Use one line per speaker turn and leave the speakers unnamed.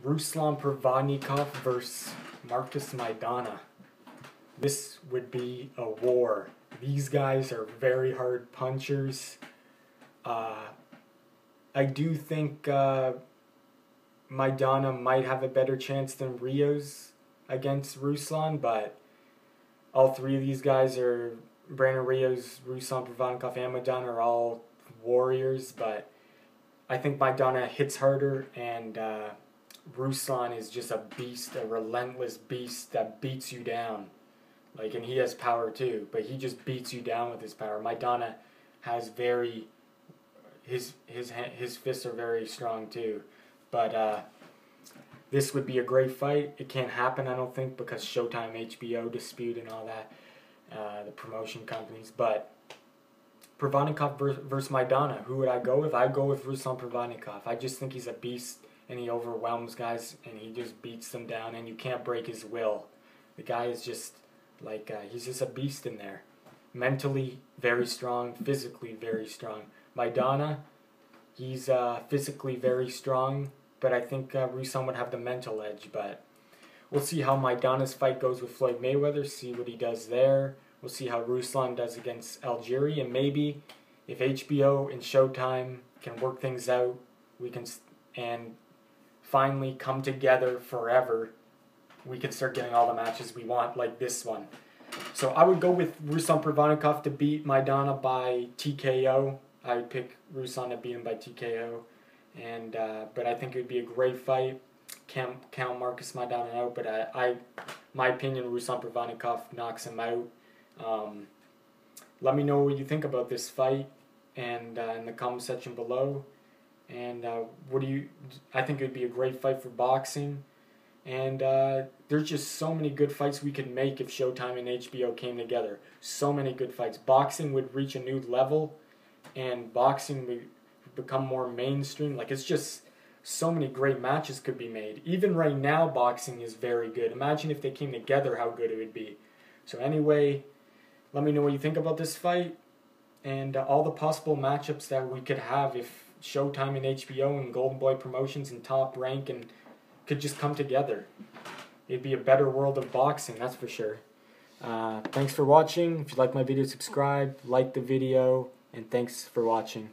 Ruslan Provodnikov versus Marcos Maidana. This would be a war. These guys are very hard punchers. Uh, I do think uh, Maidana might have a better chance than Rios against Ruslan, but all three of these guys are Brandon Rios, Ruslan Provodnikov, and Maidana are all warriors, but I think Maidana hits harder and uh, Ruslan is just a beast, a relentless beast that beats you down. Like, and he has power too, but he just beats you down with his power. Maidana has very, his his his fists are very strong too, but uh, this would be a great fight. It can't happen, I don't think, because Showtime, HBO dispute and all that, uh, the promotion companies. But Provodnikov versus Maidana, who would I go with? I go with Ruslan Provodnikov. I just think he's a beast and he overwhelms guys and he just beats them down and you can't break his will. The guy is just like uh, he's just a beast in there. Mentally very strong, physically very strong. Maidana, he's uh, physically very strong, but I think uh, Ruslan would have the mental edge. But we'll see how Maidana's fight goes with Floyd Mayweather. See what he does there. We'll see how Ruslan does against Algieri, and maybe if HBO and Showtime can work things out, we can and finally come together forever, we can start getting all the matches we want, like this one. So I would go with Ruslan Provodnikov to beat Maidana by TKO. I would pick Ruslan to beat him by TKO, and uh, but I think it would be a great fight. Can't count Marcos Maidana out, but I, I my opinion, Ruslan Provodnikov knocks him out. Um, let me know what you think about this fight, and uh, in the comment section below. And uh, what do you? I think it would be a great fight for boxing. And uh, there's just so many good fights we could make if Showtime and HBO came together. So many good fights. Boxing would reach a new level, and boxing would become more mainstream. Like it's just so many great matches could be made. Even right now, boxing is very good. Imagine if they came together, how good it would be. So anyway, let me know what you think about this fight and uh, all the possible matchups that we could have if Showtime and HBO and Golden Boy Promotions and Top Rank and could just come together. It'd be a better world of boxing, that's for sure. Uh, thanks for watching. If you like my video, subscribe, like the video, and thanks for watching.